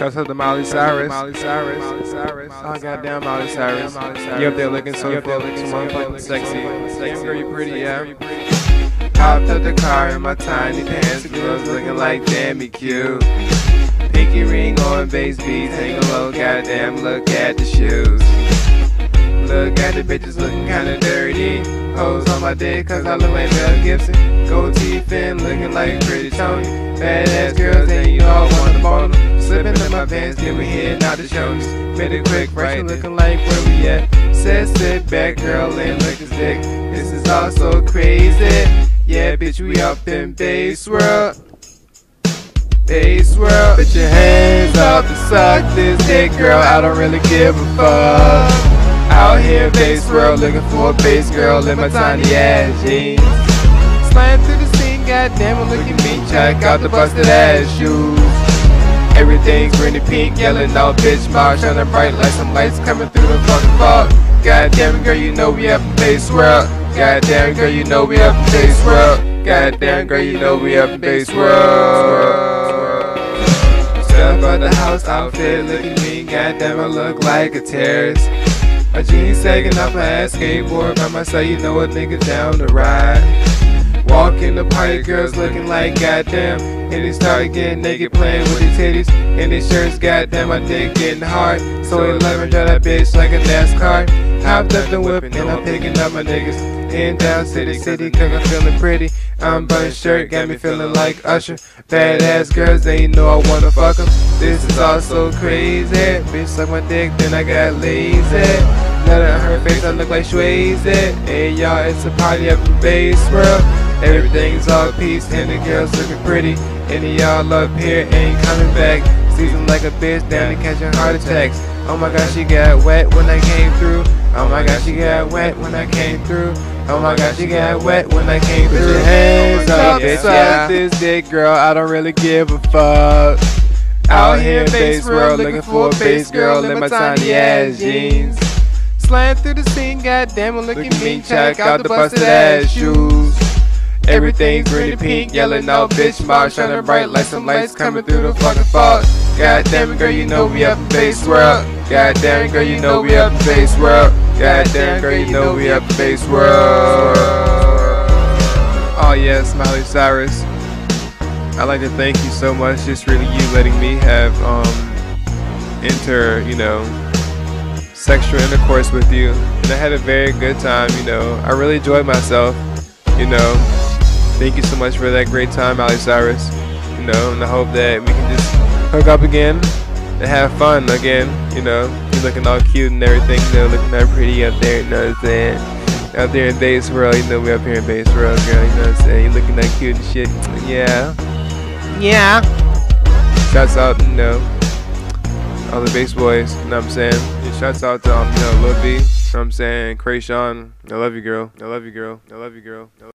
Shouts out to Miley Cyrus. Miley Cyrus. Miley Cyrus. Oh goddamn Miley Cyrus. You up there looking so so sexy. Sexy girl, you pretty, yeah. Hopped up the car in my tiny pants, girls looking like damn cute. Pinky ring on bass beats, hang low, goddamn look at the shoes. Look at the bitches looking kinda dirty. Hoes on my dick cause I look like Mel Gibson. Gold teeth and looking like pretty Tony. Badass girls and you all want to bone them. Slipping in my pants, then we heading out the shows. Made it quick, right? Looking like where we at. Said sit back, girl, and look his dick. This is all so crazy. Yeah, bitch, we up in based world. Based world. Put your hands up to suck this dick, girl. I don't really give a fuck. Out here, based world, looking for a base girl in my tiny ass jeans. Slide through the scene, goddamn, look at me. Check out the busted ass shoes. Everything's green and pink, yellow, no bitch mouth, shining bright like some lights coming through the fucking fog. Goddamn girl, you know we up in based world. Goddamn girl, you know we up in based world. Goddamn girl, you know we up in based world. Step out the house outfit, look at me, goddamn I look like a terrorist. My jeans taking off my ass skateboard by myself, you know a nigga down to ride. Walk in the party, girls looking like goddamn. And they start getting naked playing with his titties. And his shirts, goddamn, my dick getting hard. So 11 drive that bitch like a NASCAR. Hopped up the whip and I'm picking up my niggas. In down city, city, cause I'm feeling pretty. I'm burning shirt, got me feeling like Usher. Badass girls, they know I wanna fuck them. This is all so crazy. Bitch suck my dick, then I got lazy. Nut on her face, I look like Swayze. Hey y'all, it's a party up in based World. Everything's all peace, and the girls looking pretty. And y'all up here ain't coming back. Season like a bitch down and catching heart attacks. Oh my god, she got wet when I came through. Oh my god, she got wet when I came through. Oh my god, she got wet when I came through. Put your hands up, bitch. Yeah. this dick, girl. I don't really give a fuck. Out here based world, looking for a bass girl in my tiny ass jeans. Slant through the scene, goddamn, look at me. Check out the busted ass shoes. Everything's green and pink, yelling out bitch mouth shining bright like some lights coming through the fucking fog. Goddamn it, girl, you know we up in based world. Goddamn it, girl, you know we up in based world. Goddamn girl, you know we up in based world. Oh yes, Miley Cyrus. I'd like to thank you so much. Just really you letting me have um enter, you know, sexual intercourse with you. And I had a very good time, you know. I really enjoyed myself, you know. Thank you so much for that great time, Miley Cyrus. You know, and I hope that we can just hook up again and have fun again, you know. You're looking all cute and everything, you know, looking all pretty up there, you know what I'm saying? Out there in Based World, you know we up here in Based World, girl, you know what I'm saying? You're looking that cute and shit. Yeah. Yeah. Shouts out, you know, all the bass boys, you know what I'm saying? And shouts out to, um, you know, Lil B, you know what I'm saying? Kreayshawn, I love you, girl. I love you, girl. I love you, girl. I love